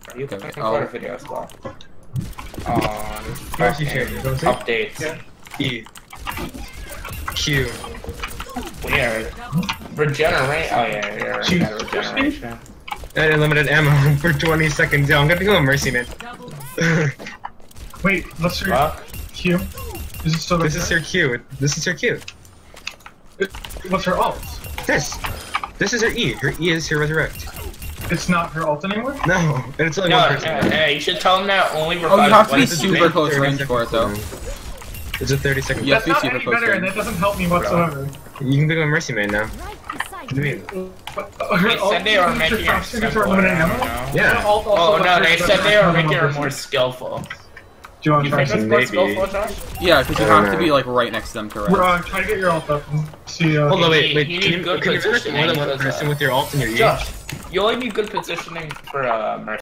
car. You can Okay, record I'll- a video as well. On Mercy fucking share, you go see? updates. E. Q. Weird. Regenerate. Oh yeah, yeah. Shoot. yeah regeneration. And unlimited ammo for 20 seconds. Yo, I'm gonna become a mercy man. Wait, what's your Fuck. Q? Is it still this is her Q. This is her Q. What's her alt? This. This is her E. Her E is her resurrect. It's not her alt anymore? No, and it's only No, one person. uh, hey, you should tell him that only Oh, you have to be super close range for it though. It's a 30 second. Yeah. That's be not any close better, and that doesn't help me whatsoever. You can become a mercy man now. Right beside What do you. you mean? But, her They alt said they were making her faster, gives simpler. unlimited I don't ammo? know. Yeah. Her alt also Oh no, they said they were another making her more skillful. Do you want to think try that's some? maybe. skillful, Yeah, because you I have to be like right next to them to We're, rest. uh, try to get your alt up. See, uh, Hold on, wait, wait. need- you Can you, good can you finish more than one person uh, with your alt and your E? Josh, you only need good positioning for uh, Mercy.